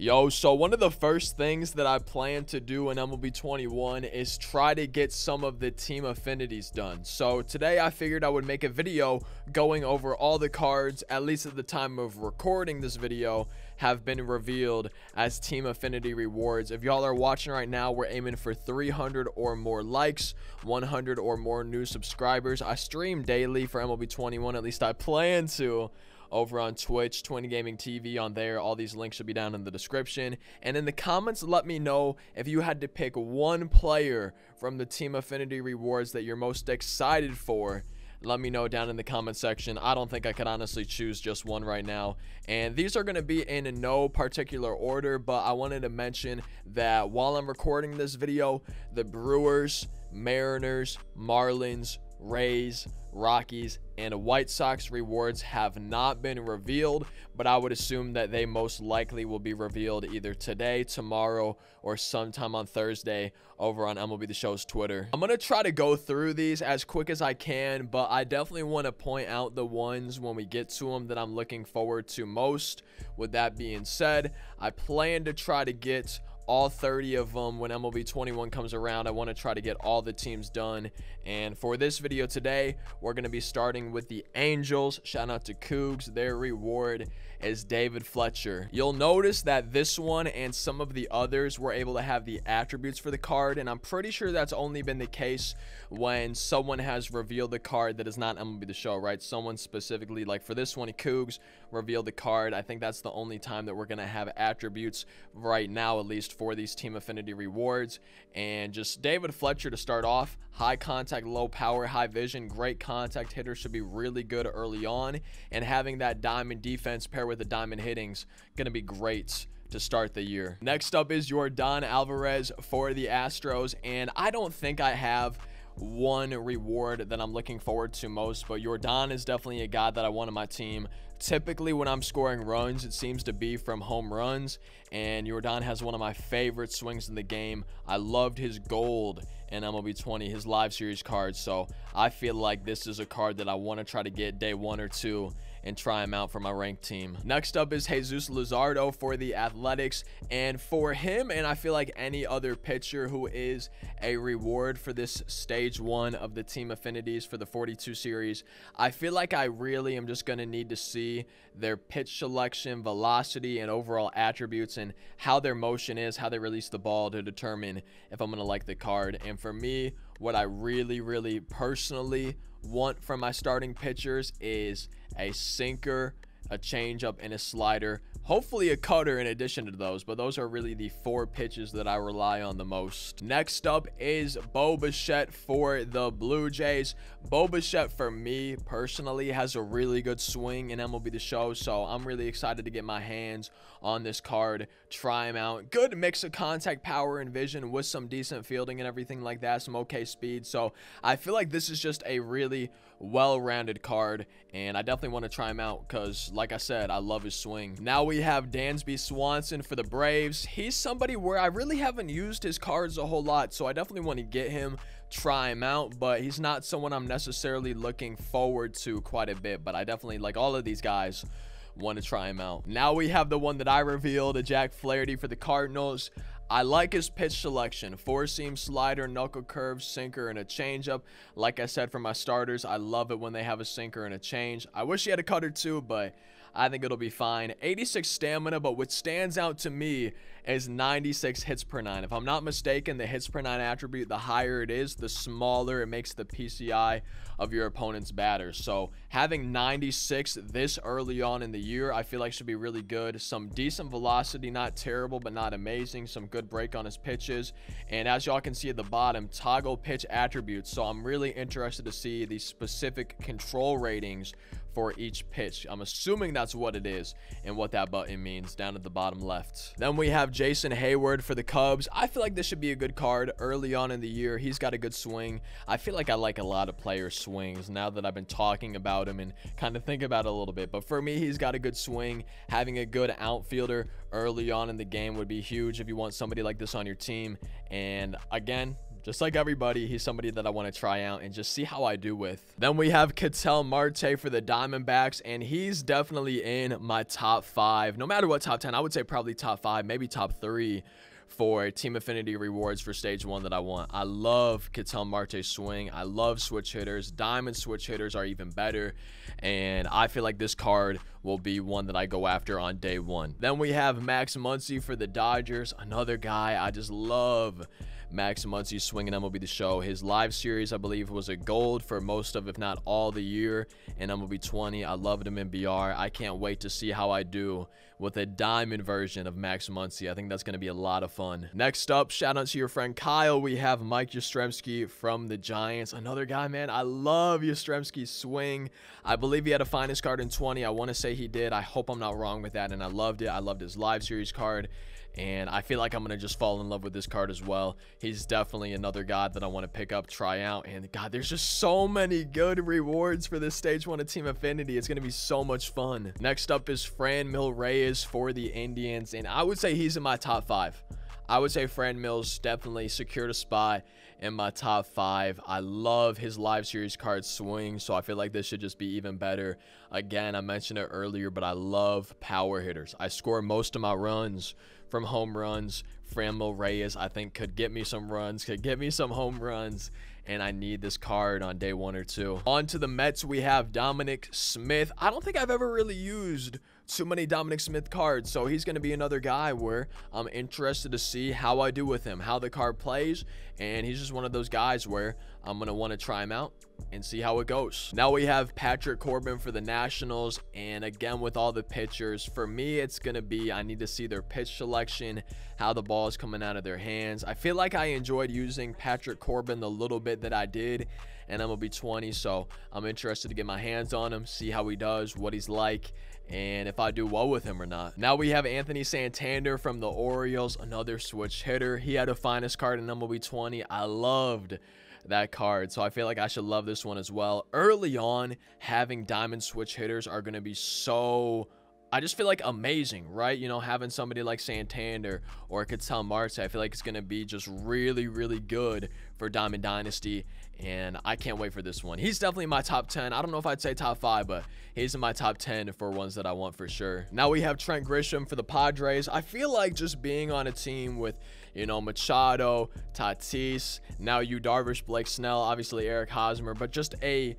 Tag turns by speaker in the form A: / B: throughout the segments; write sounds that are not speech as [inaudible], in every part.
A: Yo, so one of the first things that I plan to do in MLB 21 is try to get some of the team affinities done. So today I figured I would make a video going over all the cards, at least at the time of recording this video, have been revealed as team affinity rewards. If y'all are watching right now, we're aiming for 300 or more likes, 100 or more new subscribers. I stream daily for MLB 21, at least I plan to over on Twitch, Twin Gaming TV on there. All these links should be down in the description. And in the comments, let me know if you had to pick one player from the Team Affinity rewards that you're most excited for let me know down in the comment section i don't think i could honestly choose just one right now and these are going to be in no particular order but i wanted to mention that while i'm recording this video the brewers mariners marlins rays Rockies, and White Sox rewards have not been revealed, but I would assume that they most likely will be revealed either today, tomorrow, or sometime on Thursday over on MLB The Show's Twitter. I'm going to try to go through these as quick as I can, but I definitely want to point out the ones when we get to them that I'm looking forward to most. With that being said, I plan to try to get all 30 of them when MLB 21 comes around. I want to try to get all the teams done. And for this video today, we're going to be starting with the Angels. Shout out to Cougs. Their reward is David Fletcher. You'll notice that this one and some of the others were able to have the attributes for the card. And I'm pretty sure that's only been the case when someone has revealed the card that is not MLB The Show, right? Someone specifically, like for this one, Cougs revealed the card. I think that's the only time that we're going to have attributes right now, at least for these team affinity rewards. And just David Fletcher to start off, high contact, low power, high vision, great contact hitter should be really good early on. And having that diamond defense pair with the diamond hittings, going to be great to start the year. Next up is Yordan Alvarez for the Astros. And I don't think I have one reward that I'm looking forward to most, but Yordan is definitely a guy that I want on my team. Typically, when I'm scoring runs, it seems to be from home runs, and Yordan has one of my favorite swings in the game. I loved his gold in MLB 20, his live series card, so I feel like this is a card that I want to try to get day one or two and try him out for my ranked team. Next up is Jesus Luzardo for the Athletics. And for him, and I feel like any other pitcher who is a reward for this stage one of the team affinities for the 42 series, I feel like I really am just going to need to see their pitch selection, velocity, and overall attributes and how their motion is, how they release the ball to determine if I'm going to like the card. And for me, what I really, really personally want from my starting pitchers is a sinker, a changeup, and a slider hopefully a cutter in addition to those but those are really the four pitches that i rely on the most. Next up is bo bichette for the blue jays. Bo bichette for me personally has a really good swing in mlb the show so i'm really excited to get my hands on this card try him out. Good mix of contact power and vision with some decent fielding and everything like that some okay speed so i feel like this is just a really well-rounded card and i definitely want to try him out because like i said i love his swing now we have Dansby Swanson for the Braves. He's somebody where I really haven't used his cards a whole lot, so I definitely want to get him, try him out, but he's not someone I'm necessarily looking forward to quite a bit, but I definitely, like all of these guys, want to try him out. Now we have the one that I revealed, a Jack Flaherty for the Cardinals. I like his pitch selection. Four seam slider, knuckle curve, sinker, and a changeup. Like I said for my starters, I love it when they have a sinker and a change. I wish he had a cutter too, but I think it'll be fine. 86 stamina, but what stands out to me is 96 hits per nine. If I'm not mistaken, the hits per nine attribute, the higher it is, the smaller it makes the PCI of your opponent's batter. So having 96 this early on in the year, I feel like should be really good. Some decent velocity, not terrible, but not amazing. Some good break on his pitches. And as y'all can see at the bottom, toggle pitch attributes. So I'm really interested to see the specific control ratings for each pitch. I'm assuming that's what it is and what that button means down at the bottom left. Then we have Jason Heyward for the Cubs. I feel like this should be a good card early on in the year. He's got a good swing. I feel like I like a lot of player swings now that I've been talking about him and kind of think about it a little bit. But for me, he's got a good swing. Having a good outfielder early on in the game would be huge if you want somebody like this on your team. And again, Just like everybody, he's somebody that I want to try out and just see how I do with. Then we have Ketel Marte for the Diamondbacks, and he's definitely in my top five. No matter what top 10, I would say probably top five, maybe top three for Team Affinity rewards for stage one that I want. I love Ketel Marte's swing. I love switch hitters. Diamond switch hitters are even better. And I feel like this card will be one that I go after on day one. Then we have Max Muncy for the Dodgers. Another guy I just love. Max Muncy swinging MLB The Show. His live series, I believe, was a gold for most of, if not all, the year in MLB 20. I loved him in BR. I can't wait to see how I do with a diamond version of Max Muncy. I think that's going to be a lot of fun. Next up, shout out to your friend Kyle. We have Mike Yastrzemski from the Giants. Another guy, man. I love Yastrzemski's swing. I believe he had a finest card in 20. I want to say he did. I hope I'm not wrong with that, and I loved it. I loved his live series card and I feel like I'm to just fall in love with this card as well. He's definitely another god that I want to pick up, try out, and God, there's just so many good rewards for this Stage 1 of Team Affinity. It's to be so much fun. Next up is Fran Franmil Reyes for the Indians, and I would say he's in my top five. I would say Franmil's definitely secured a spot in my top five. I love his live series card swing, so I feel like this should just be even better. Again, I mentioned it earlier, but I love power hitters. I score most of my runs from home runs. Franmil Reyes, I think, could get me some runs, could get me some home runs, and I need this card on day one or two. On to the Mets, we have Dominic Smith. I don't think I've ever really used too many Dominic Smith cards. So he's going to be another guy where I'm interested to see how I do with him, how the card plays. And he's just one of those guys where I'm going to want to try him out and see how it goes. Now we have Patrick Corbin for the Nationals. And again, with all the pitchers, for me, it's going to be I need to see their pitch selection, how the ball is coming out of their hands. I feel like I enjoyed using Patrick Corbin the little bit that I did and I'm going to be 20. So I'm interested to get my hands on him, see how he does, what he's like, and if I do well with him or not. Now we have Anthony Santander from the Orioles, another switch hitter. He had a finest card in MLB 20. I loved that card. So I feel like I should love this one as well. Early on, having diamond switch hitters are going to be so I just feel like amazing, right? You know, having somebody like Santander or Ketel Marte, I feel like it's going to be just really, really good for Diamond Dynasty. And I can't wait for this one. He's definitely my top 10. I don't know if I'd say top 5, but he's in my top 10 for ones that I want for sure. Now we have Trent Grisham for the Padres. I feel like just being on a team with, you know, Machado, Tatis, now Yu Darvish, Blake Snell, obviously Eric Hosmer, but just a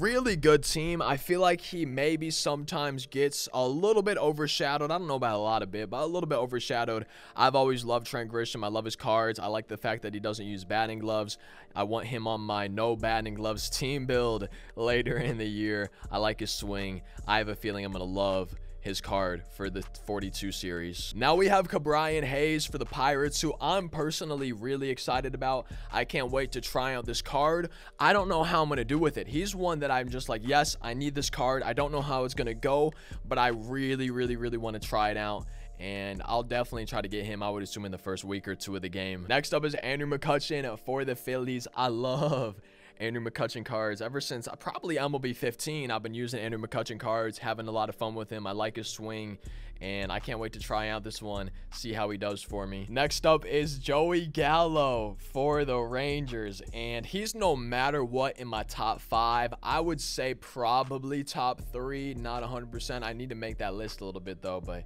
A: really good team. I feel like he maybe sometimes gets a little bit overshadowed. I don't know about a lot of bit, but a little bit overshadowed. I've always loved Trent Grisham. I love his cards. I like the fact that he doesn't use batting gloves. I want him on my no batting gloves [laughs] team build later in the year. I like his swing. I have a feeling I'm going to love his card for the 42 series. Now we have Ke'Bryan Hayes for the Pirates, who I'm personally really excited about. I can't wait to try out this card. I don't know how I'm going to do with it. He's one that I'm just like, yes, I need this card. I don't know how it's going to go, but I really, really, really want to try it out and I'll definitely try to get him, I would assume, in the first week or two of the game. Next up is Andrew McCutchen for the Phillies. I love Andrew McCutchen cards. Ever since uh, probably MLB 15, I've been using Andrew McCutchen cards, having a lot of fun with him. I like his swing, and I can't wait to try out this one, see how he does for me. Next up is Joey Gallo for the Rangers, and he's no matter what in my top five. I would say probably top three, not 100%. I need to make that list a little bit though, but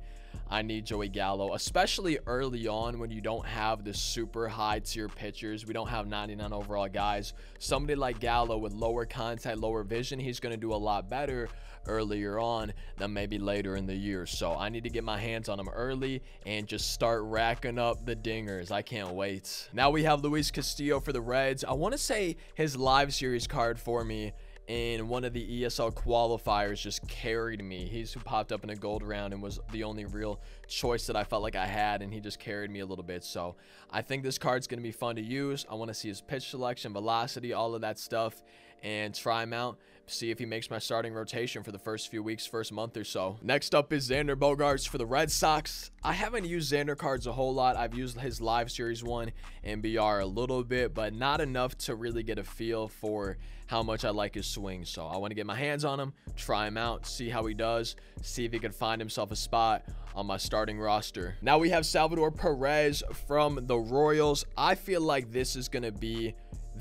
A: I need Joey Gallo, especially early on when you don't have the super high tier pitchers. We don't have 99 overall guys. Somebody like Gallo with lower contact, lower vision, he's going to do a lot better earlier on than maybe later in the year. So I need to get my hands on him early and just start racking up the dingers. I can't wait. Now we have Luis Castillo for the Reds. I want to say his live series card for me in one of the ESL qualifiers just carried me. He's who popped up in a gold round and was the only real choice that I felt like I had, and he just carried me a little bit. So I think this card's going to be fun to use. I want to see his pitch selection, velocity, all of that stuff. And try him out see if he makes my starting rotation for the first few weeks, first month or so. Next up is Xander Bogaerts for the Red Sox. I haven't used Xander cards a whole lot. I've used his live series one and BR a little bit, but not enough to really get a feel for how much I like his swing. So I want to get my hands on him, try him out, see how he does, see if he can find himself a spot on my starting roster. Now we have Salvador Perez from the Royals. I feel like this is going to be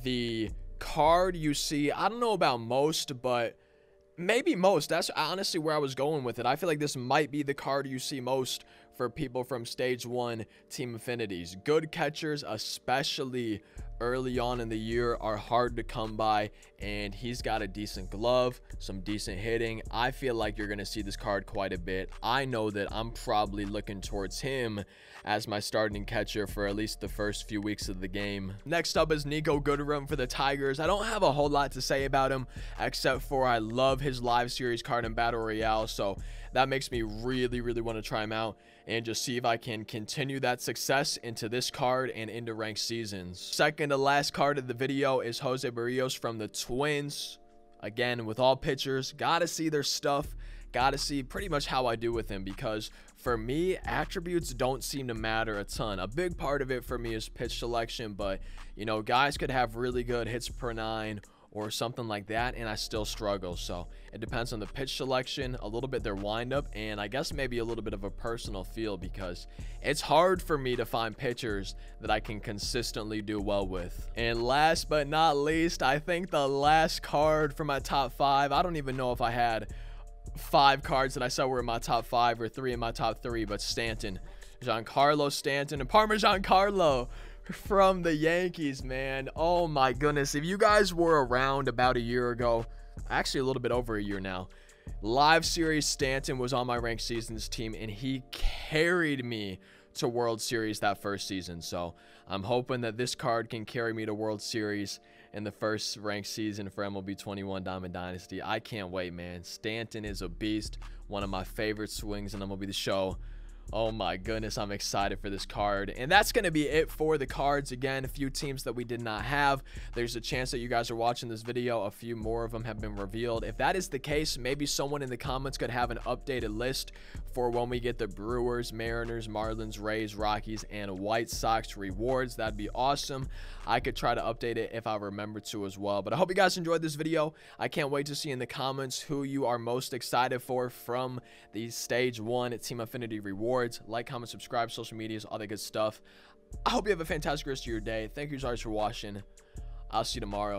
A: the card you see. I don't know about most, but maybe most. That's honestly where I was going with it. I feel like this might be the card you see most for people from stage one team affinities. Good catchers, especially early on in the year are hard to come by and he's got a decent glove some decent hitting. I feel like you're going to see this card quite a bit. I know that i'm probably looking towards him as my starting catcher for at least the first few weeks of the game. Next up is niko goodrum for the tigers. I don't have a whole lot to say about him except for i love his live series card in battle royale so that makes me really really want to try him out and just see if I can continue that success into this card and into ranked seasons. Second to last card of the video is Jose Berrios from the Twins. Again, with all pitchers, gotta see their stuff. Gotta see pretty much how I do with him because for me, attributes don't seem to matter a ton. A big part of it for me is pitch selection, but you know, guys could have really good hits per nine or something like that and I still struggle. So it depends on the pitch selection, a little bit their windup, and I guess maybe a little bit of a personal feel because it's hard for me to find pitchers that I can consistently do well with. And last but not least, I think the last card for my top five, I don't even know if I had five cards that I said were in my top five or three in my top three, but Stanton. Giancarlo Stanton and Parmesan Carlo from the Yankees, man. Oh my goodness. If you guys were around about a year ago, actually a little bit over a year now, live series Stanton was on my ranked seasons team and he carried me to World Series that first season. So I'm hoping that this card can carry me to World Series in the first ranked season for MLB 21 Diamond Dynasty. I can't wait, man. Stanton is a beast. One of my favorite swings in MLB The Show. Oh my goodness, I'm excited for this card. And that's going to be it for the cards. Again, a few teams that we did not have. There's a chance that you guys are watching this video. A few more of them have been revealed. If that is the case, maybe someone in the comments could have an updated list for when we get the Brewers, Mariners, Marlins, Rays, Rockies, and White Sox rewards. That'd be awesome. I could try to update it if I remember to as well. But I hope you guys enjoyed this video. I can't wait to see in the comments who you are most excited for from the Stage 1 Team Affinity Like, comment, subscribe, social medias, all that good stuff. I hope you have a fantastic rest of your day. Thank you guys for watching. I'll see you tomorrow.